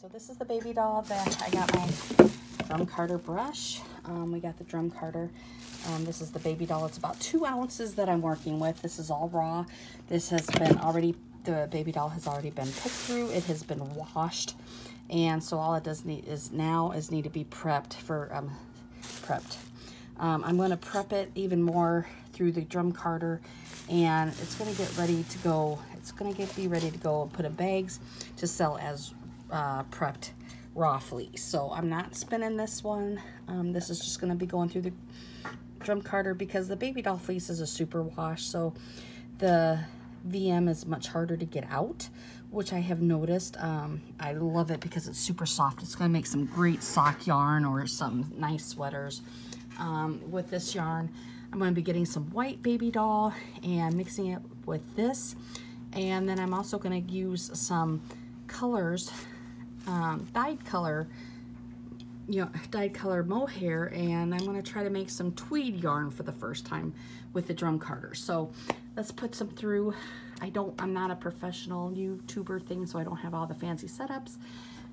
So this is the baby doll that I got my drum carder brush. Um, we got the drum carder. Um, this is the baby doll. It's about two ounces that I'm working with. This is all raw. This has been already, the baby doll has already been picked through. It has been washed. And so all it does need is now is need to be prepped for, um, prepped. Um, I'm going to prep it even more through the drum carder and it's going to get ready to go. It's going to get be ready to go and put in bags to sell as uh, prepped raw fleece. So I'm not spinning this one. Um, this is just going to be going through the drum carder because the baby doll fleece is a super wash. So the VM is much harder to get out, which I have noticed. Um, I love it because it's super soft. It's going to make some great sock yarn or some nice sweaters um, with this yarn. I'm going to be getting some white baby doll and mixing it with this. And then I'm also going to use some colors, um, dyed color, you know, dyed color mohair. And I'm to try to make some tweed yarn for the first time with the drum carder. So let's put some through. I don't, I'm not a professional YouTuber thing, so I don't have all the fancy setups.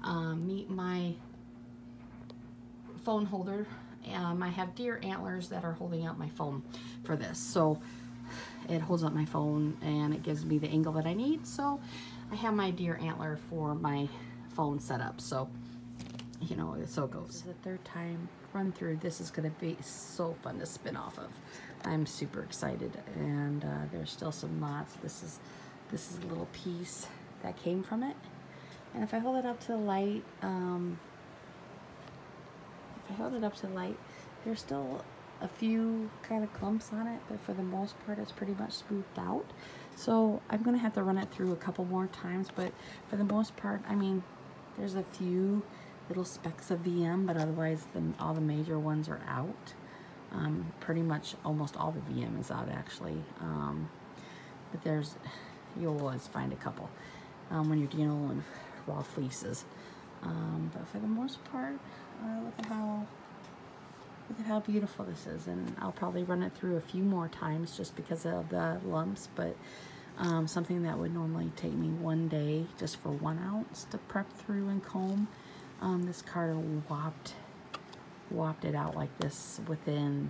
Um, meet my phone holder um, I have deer antlers that are holding up my phone for this. So it holds up my phone and it gives me the angle that I need. So I have my deer antler for my phone setup. So, you know, it so it goes. This is the third time run through. This is going to be so fun to spin off of. I'm super excited and uh, there's still some knots. This is, this is a little piece that came from it. And if I hold it up to the light, um, I held it up to light. There's still a few kind of clumps on it, but for the most part, it's pretty much smoothed out. So I'm going to have to run it through a couple more times, but for the most part, I mean, there's a few little specks of VM, but otherwise the, all the major ones are out. Um, pretty much almost all the VM is out actually. Um, but there's, you'll always find a couple um, when you're dealing with raw fleeces. Um, but for the most part, uh, look at how look at how beautiful this is. And I'll probably run it through a few more times just because of the lumps. But um, something that would normally take me one day just for one ounce to prep through and comb. Um, this carder whopped, whopped it out like this within,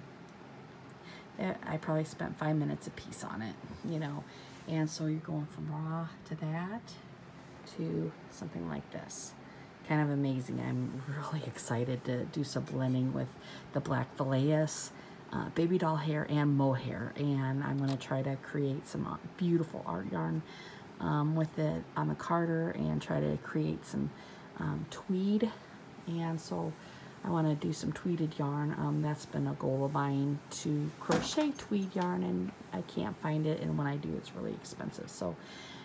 eh, I probably spent five minutes a piece on it, you know. And so you're going from raw to that to something like this kind of amazing. I'm really excited to do some blending with the black Volaeus, uh, baby doll hair, and mohair. And I'm going to try to create some beautiful art yarn um, with it on the carder and try to create some um, tweed. And so I want to do some tweeded yarn. Um, that's been a goal of mine to crochet tweed yarn and I can't find it. And when I do, it's really expensive. So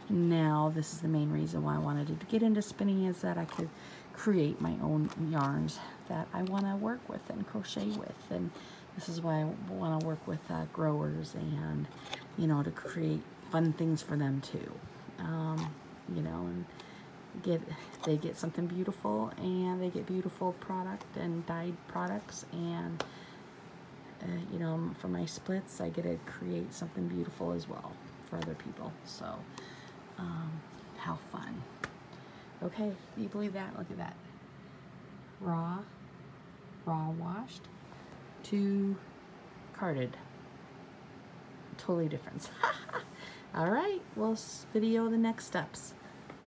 now this is the main reason why I wanted to get into spinning is that I could create my own yarns that I want to work with and crochet with and this is why I want to work with uh, growers and you know to create fun things for them too um, you know and get they get something beautiful and they get beautiful product and dyed products and uh, you know for my splits I get to create something beautiful as well for other people so um, how fun. Okay, you believe that? Look at that. Raw, raw washed to carded. Totally different. All right, we'll video the next steps.